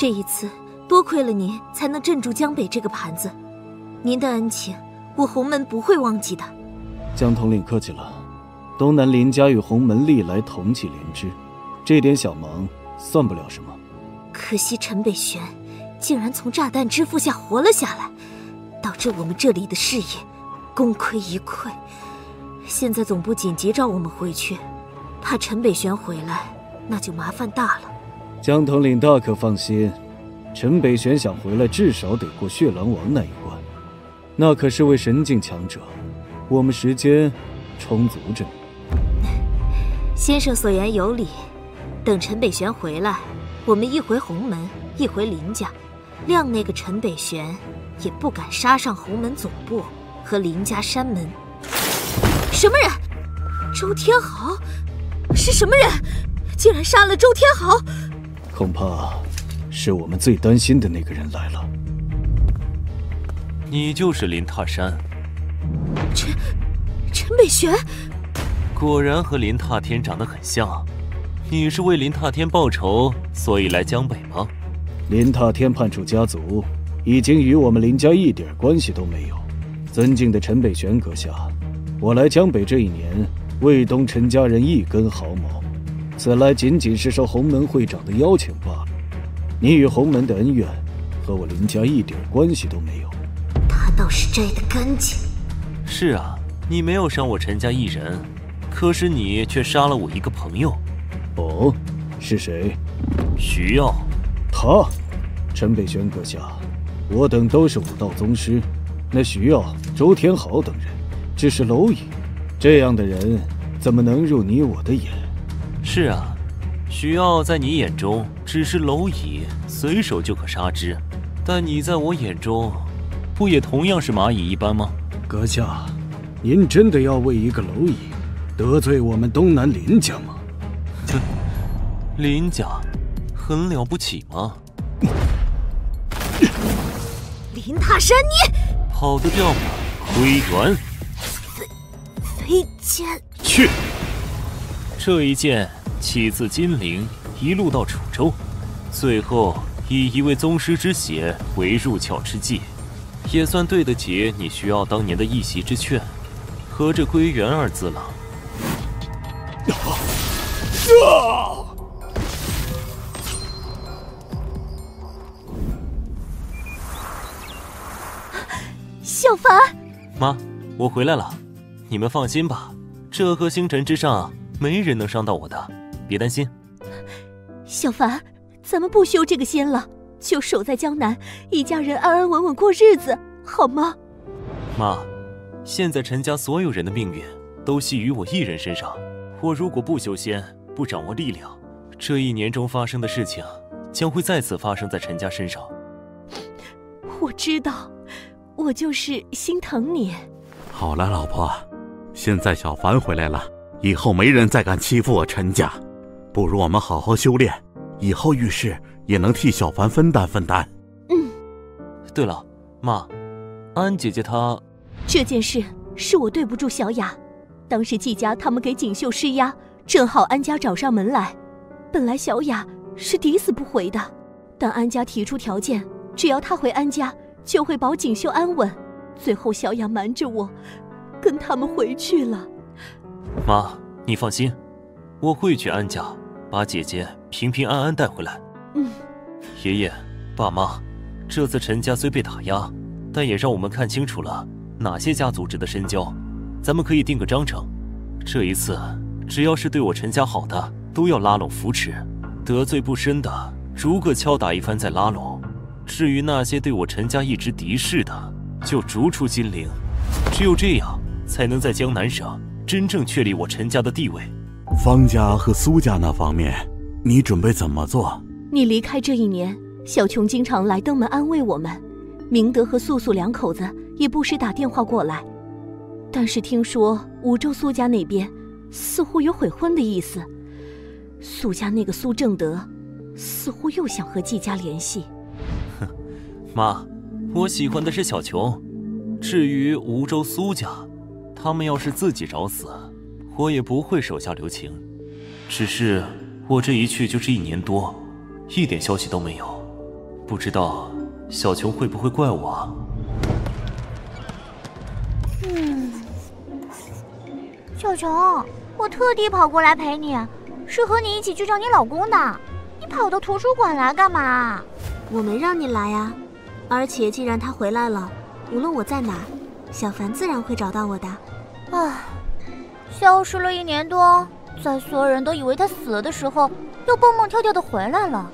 这一次多亏了您，才能镇住江北这个盘子。您的恩情，我洪门不会忘记的。江统领客气了。东南林家与洪门历来同气连枝，这点小忙算不了什么。可惜陈北玄竟然从炸弹之父下活了下来，导致我们这里的事业功亏一篑。现在总部紧急召我们回去，怕陈北玄回来，那就麻烦大了。江统领大可放心，陈北玄想回来，至少得过血狼王那一关，那可是位神境强者。我们时间充足着呢。先生所言有理，等陈北玄回来，我们一回洪门，一回林家，谅那个陈北玄也不敢杀上洪门总部和林家山门。什么人？周天豪？是什么人？竟然杀了周天豪？恐怕是我们最担心的那个人来了。你就是林踏山，陈陈北玄，果然和林踏天长得很像。你是为林踏天报仇，所以来江北吗？林踏天叛楚家族，已经与我们林家一点关系都没有。尊敬的陈北玄阁下，我来江北这一年，未动陈家人一根毫毛。此来仅仅是受洪门会长的邀请罢了。你与洪门的恩怨，和我林家一点关系都没有。他倒是摘得干净。是啊，你没有伤我陈家一人，可是你却杀了我一个朋友。哦，是谁？徐耀。他，陈北玄阁下，我等都是武道宗师。那徐耀、周天豪等人，只是蝼蚁。这样的人，怎么能入你我的眼？是啊，许傲在你眼中只是蝼蚁，随手就可杀之；但你在我眼中，不也同样是蚂蚁一般吗？阁下，您真的要为一个蝼蚁得罪我们东南林家吗？这林家很了不起吗？林塔山，你跑得掉吗？归元，飞飞剑，去。这一剑起自金陵，一路到楚州，最后以一位宗师之血为入鞘之计，也算对得起你需要当年的一席之劝，合着“归元”二字了。啊小凡，妈，我回来了，你们放心吧，这颗星辰之上。没人能伤到我的，别担心。小凡，咱们不修这个仙了，就守在江南，一家人安安稳稳过日子，好吗？妈，现在陈家所有人的命运都系于我一人身上。我如果不修仙，不掌握力量，这一年中发生的事情将会再次发生在陈家身上。我知道，我就是心疼你。好了，老婆，现在小凡回来了。以后没人再敢欺负我陈家，不如我们好好修炼，以后遇事也能替小凡分担分担。嗯。对了，妈，安姐姐她……这件事是我对不住小雅。当时季家他们给锦绣施压，正好安家找上门来。本来小雅是抵死不回的，但安家提出条件，只要她回安家，就会保锦绣安稳。最后小雅瞒着我，跟他们回去了。妈，你放心，我会去安家，把姐姐平平安安带回来。嗯，爷爷、爸妈，这次陈家虽被打压，但也让我们看清楚了哪些家族值得深交。咱们可以定个章程，这一次只要是对我陈家好的，都要拉拢扶持；得罪不深的，逐个敲打一番再拉拢。至于那些对我陈家一直敌视的，就逐出金陵。只有这样，才能在江南省。真正确立我陈家的地位，方家和苏家那方面，你准备怎么做？你离开这一年，小琼经常来登门安慰我们，明德和素素两口子也不时打电话过来。但是听说五州苏家那边似乎有悔婚的意思，苏家那个苏正德似乎又想和季家联系。哼，妈，我喜欢的是小琼，至于梧州苏家。他们要是自己找死，我也不会手下留情。只是我这一去就是一年多，一点消息都没有。不知道小琼会不会怪我？嗯，小琼，我特地跑过来陪你，是和你一起去找你老公的。你跑到图书馆来干嘛？我没让你来呀。而且既然他回来了，无论我在哪，小凡自然会找到我的。唉，消失了一年多，在所有人都以为他死了的时候，又蹦蹦跳跳的回来了。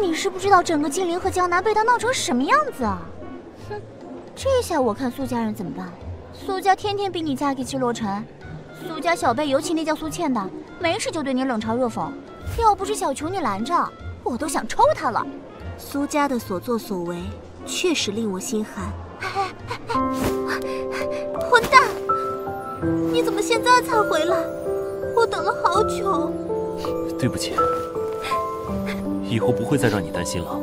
你是不知道整个金陵和江南被他闹成什么样子啊！哼，这下我看苏家人怎么办？苏家天天逼你嫁给齐洛尘，苏家小辈尤其那叫苏倩的，没事就对你冷嘲热讽。要不是小琼你拦着，我都想抽他了。苏家的所作所为确实令我心寒。怎么现在才回来？我等了好久。对不起。以后不会再让你担心了。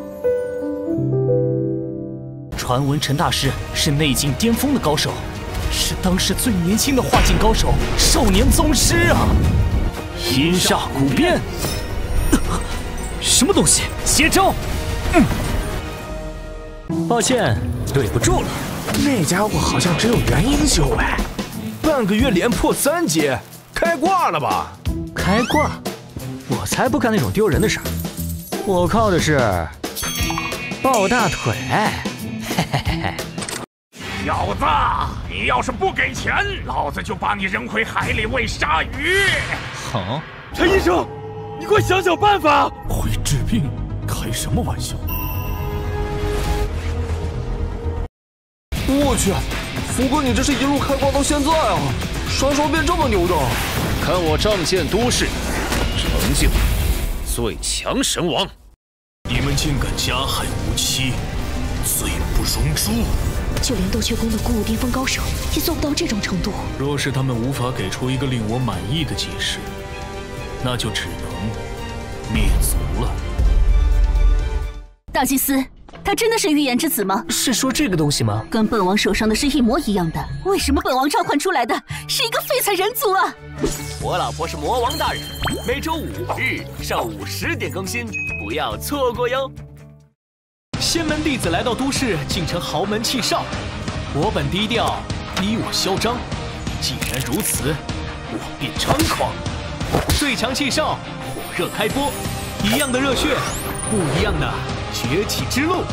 传闻陈大师是内境巅峰的高手，是当时最年轻的化境高手，少年宗师啊！阴煞古鞭，什么东西？邪招！嗯抱歉，对不住了。那家伙好像只有元婴修哎，半个月连破三阶，开挂了吧？开挂？我才不干那种丢人的事儿。我靠的是抱大腿，嘿嘿嘿嘿！小子，你要是不给钱，老子就把你扔回海里喂鲨鱼！好，陈医生，你快想想办法！会治病，开什么玩笑？我去，福哥，你这是一路开挂到现在啊，啥时候变这么牛的？看我仗剑都市，成就最强神王！你们竟敢加害无期，罪不容诛！就连斗雀宫的古武巅峰高手也做不到这种程度。若是他们无法给出一个令我满意的解释，那就只能灭族了。大祭司，他真的是预言之子吗？是说这个东西吗？跟本王手上的是一模一样的，为什么本王召唤出来的是一个废材人族啊？我老婆是魔王大人，每周五日上午十点更新，不要错过哟。仙门弟子来到都市，竟成豪门弃少。我本低调，逼我嚣张。既然如此，我便猖狂。最强气少，火热开播，一样的热血，不一样的崛起之路。